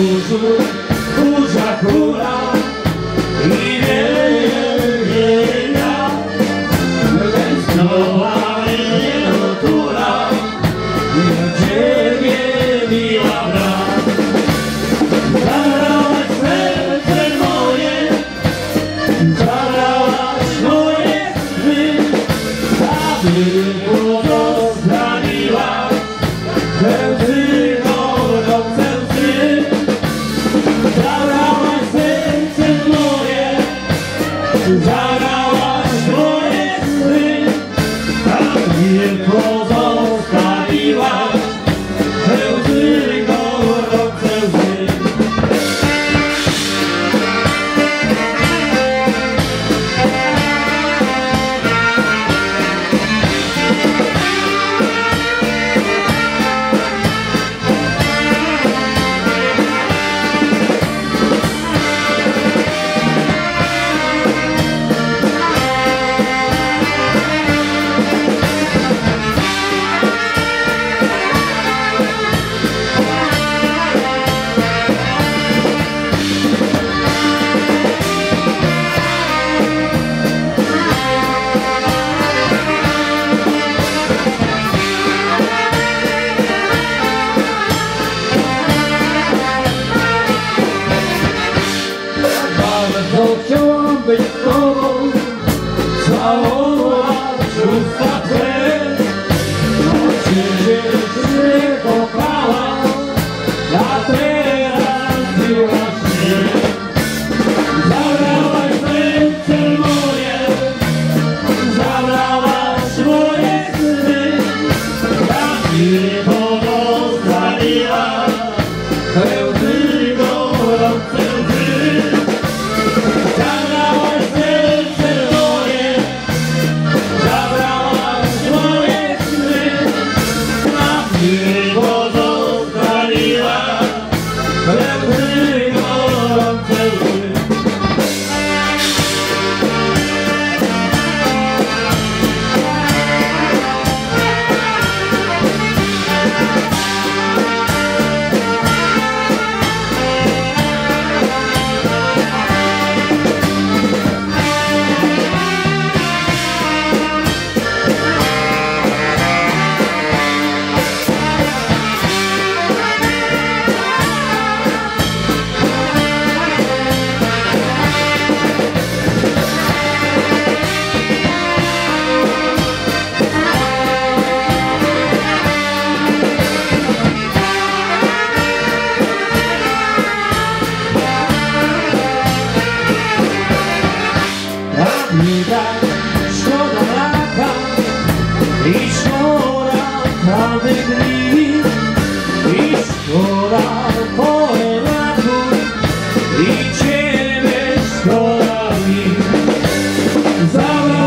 burzu burza hura i wielbienia. Tęsknowała mnie otula i Ciebie miła brat Zabrałaś serce moje, zabrałaś moje sny Aby było to zraniła, 네. vedrì. Iscola poi la tua Riceve scolami Zava